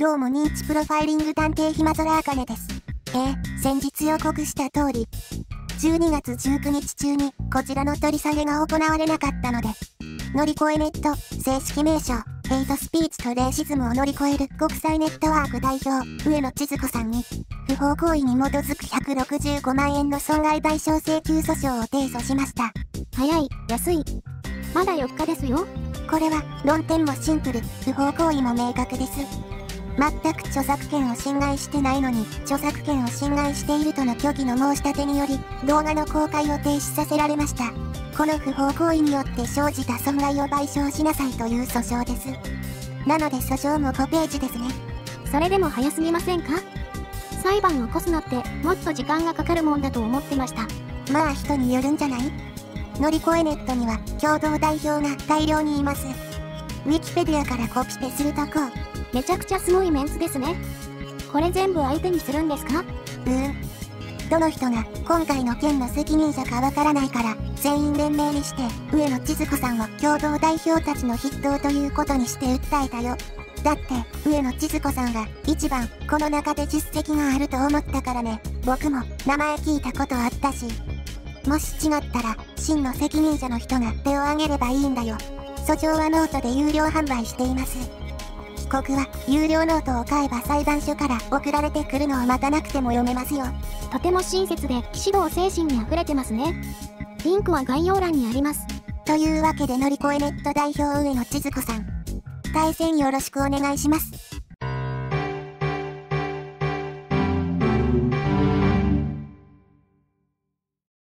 どうも認知プロファイリング探偵ひまぞらあかねです。えー、先日予告した通り、12月19日中にこちらの取り下げが行われなかったので、乗り越えネット、正式名称、ヘイトスピーチとレーシズムを乗り越える国際ネットワーク代表、上野千鶴子さんに、不法行為に基づく165万円の損害賠償請求訴訟を提訴しました。早い、安い。まだ4日ですよ。これは論点もシンプル、不法行為も明確です。全く著作権を侵害してないのに、著作権を侵害しているとの虚偽の申し立てにより、動画の公開を停止させられました。この不法行為によって生じた損害を賠償しなさいという訴訟です。なので訴訟も5ページですね。それでも早すぎませんか？裁判を起こすのってもっと時間がかかるもんだと思ってました。まあ人によるんじゃない？乗り越えネットには共同代表が大量にいます。ウィキペディアからコピペするとこう。めちゃくちゃすごいメンツですね。これ全部相手にするんですか？うん。どの人が今回の件の責任者かわからないから全員連名にして上野千鶴子さんを共同代表たちの筆頭ということにして訴えたよ。だって上野千鶴子さんが一番この中で実績があると思ったからね。僕も名前聞いたことあったし。もし違ったら、真の責任者の人が手を挙げればいいんだよ。訴状はノートで有料販売しています。被告は有料ノートを買えば裁判所から送られてくるのを待たなくても読めますよ。とても親切で指導精神に溢れてますね。リンクは概要欄にあります。というわけでのりこえねっと代表上野千鶴子さん。対戦よろしくお願いします。